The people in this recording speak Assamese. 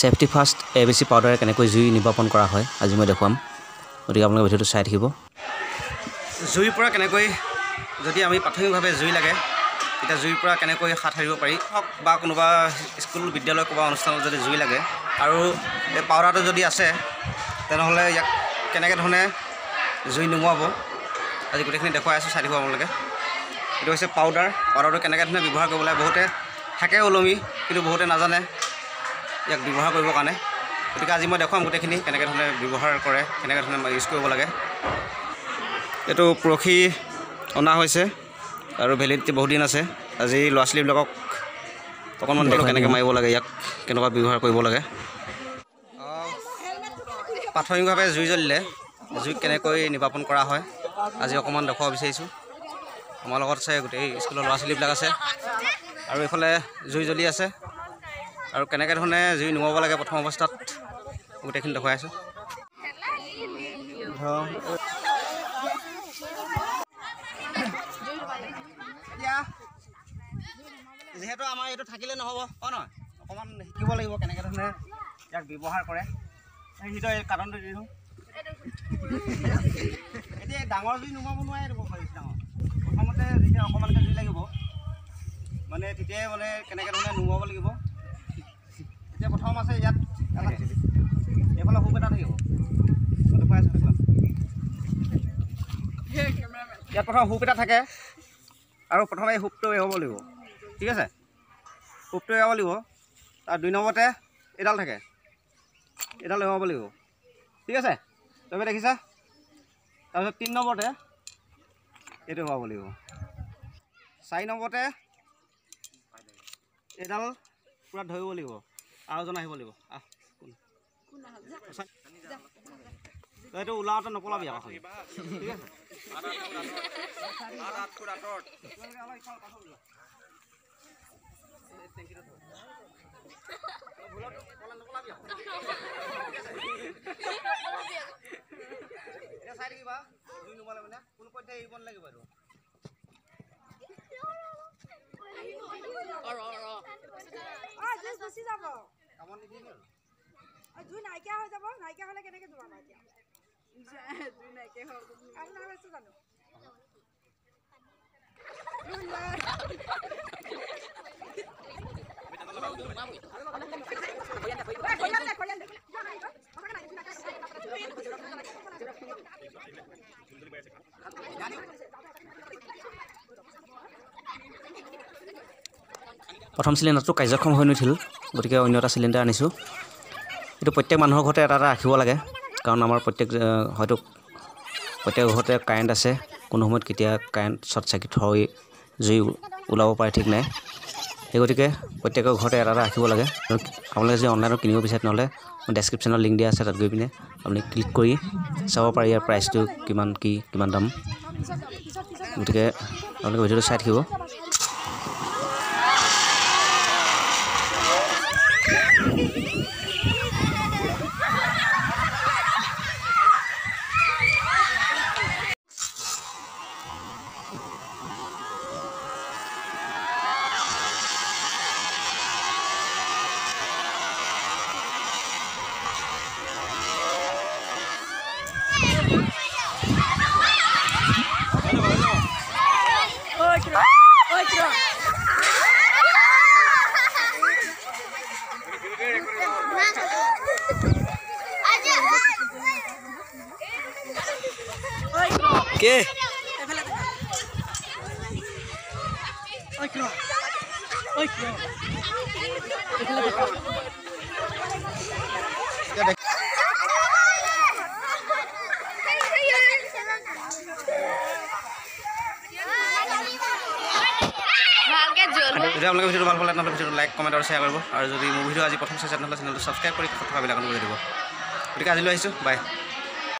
Safety first A B C পাউডাৰে কেনেকৈ জুই নিৰ্বাপন কৰা হয় আজি মই দেখুৱাম। গতিকে আপোনালোকে ভিডিঅ'টো চাই থাকিব। জুইৰ পৰা কেনেকৈ যদি আমি প্ৰাথমিকভাৱে জুই লাগে তেতিয়া জুইৰ পৰা কেনেকৈ হাত সাৰিব পাৰি হওক বা কোনোবা স্কুল বিদ্যালয় ক'ৰবাত অনুষ্ঠানত যদি জুই লাগে আৰু এই পাউডাৰটো যদি আছে তেনেহ'লে ইয়াক কেনেকৈ ধৰণে জুই নুমুৱাব আজি গোটেইখিনি দেখুৱাই আছোঁ চাই দিব আপোনালোকে। এইটো হৈছে পাউডাৰ পাউডাৰটো কেনেকৈ ধৰণে ব্যৱহাৰ কৰিব লাগে বহুতে থাকে ওলমি কিন্তু বহুতে নাজানে। ইয়াক ব্যৱহাৰ কৰিবৰ কাৰণে। গতিকে আজি মই দেখুৱাম গোটেইখিনি কেনেকৈ ধৰণে ব্যৱহাৰ কৰে কেনেকৈ ধৰণে ইউজ কৰিব লাগে। এইটো পৰহি অনা হৈছে আৰু ভেলিডিটি বহুত দিন আছে। আজি ল'ৰা ছোৱালীবিলাকক অকণমান দেখোঁ কেনেকৈ মাৰিব লাগে ইয়াক কেনেকুৱা ব্যৱহাৰ কৰিব লাগে। প্ৰাথমিকভাৱে জুই জ্বলিলে জুইক কেনেকৈ নিৰ্বাপন কৰা হয় আজি অকণমান দেখুৱাব বিচাৰিছোঁ। আমাৰ লগত আছে গোটেই স্কুলৰ ল'ৰা ছোৱালীবিলাক আছে। আৰু এইফালে জুই জ্বলি আছে। আৰু কেনেকৈ ধৰণে জুই নুমাব লাগে প্ৰথম অৱস্থাত গোটেইখিনি দেখুৱাই আছোঁ। যিহেতু আমাৰ এইটো থাকিলে নহ'ব হয় নহয়? অকণমান শিকিব লাগিব কেনেকৈ ধৰণে ইয়াক ব্যৱহাৰ কৰে। সেইটো এই কাৰণটো দি দিওঁ। এতিয়া ডাঙৰ জুই নুমাব নোৱাৰে দিব পাৰিছে ডাঙৰ। প্ৰথমতে যেতিয়া অকণমানকৈ জুই লাগিব মানে তেতিয়াই মানে কেনেকৈ ধৰণে নুমাব লাগিব। এতিয়া প্ৰথম আছে ইয়াত এইফালে হুপ এটা থাকিব। ইয়াত প্ৰথম হুপ এটা থাকে আৰু প্ৰথমে এই হুপটো এৰাব লাগিব। ঠিক আছে? হুপটো এৰাব লাগিব। তাৰ দুই নম্বৰতে এইডাল থাকে। এইডাল এৰাব লাগিব। ঠিক আছে? তুমি দেখিছা? তাৰপিছত তিনি নম্বৰতে এইটো এৰাব লাগিব। চাৰি নম্বৰতে এইডাল পূৰা ধৰিব লাগিব। আৰু এজন আহিব লাগিব। আহ এইটো ওলাওঁতে নপলাবি আকৌ। ঠিক আছে? চাই থাকিবা। মানে। কোনো পধ্যে এৰিব নালাগিব এইটো গুচি যাব। কামত নিদিয়ে আৰু অ, জুই নাইকিয়া হৈ যাব নাইকিয়া হ'লে কেনেকে জ্বলাবা এতিয়া? জুই নাইকিয়া হৈ কাম নাই। হৈছে জানো প্ৰথম চিলিণ্ডাৰটো কাৰ্যক্ষম হৈ নুঠিল গতিকে অন্য এটা চিলিণ্ডাৰ আনিছোঁ। এইটো প্ৰত্যেক মানুহৰ ঘৰতে এটা এটা ৰাখিব লাগে কাৰণ আমাৰ প্ৰত্যেক হয়তো প্ৰত্যেক ঘৰতে কাৰেণ্ট আছে কোনো সময়ত কেতিয়া কাৰেণ্ট শ্বৰ্ট চাৰ্কিট হৈ জুই ওলাব পাৰে ঠিক নাই। সেই গতিকে প্ৰত্যেকৰ ঘৰতে এটা এটা ৰাখিব লাগে। আপোনালোকে যদি অনলাইনত কিনিব বিচাৰে তেনেহ'লে ডেছক্ৰিপশ্যনত লিংক দিয়া আছে তাত গৈ পিনে আপুনি ক্লিক কৰি চাব পাৰে ইয়াৰ প্ৰাইচটো কিমান কি কিমান দাম। গতিকে আপোনালোকে ভিডিঅ'টো চাই থাকিব। কে? ভালকে যদি আপোনালোকে ভিডিঅ'টো ভাল পালে তেনেহ'লে ভিডিঅ'টো লাইক কমেণ্ট আৰু শ্বেয়াৰ কৰিব। আৰু যদি মোৰ ভিডিঅ' আজি প্ৰথম চাইছে তেনেহ'লে চেনেলটো ছাবস্ক্ৰাইব কৰি থকা বেলাকন কৰি দিব গতিকে আজিলৈ আহিছোঁ বাই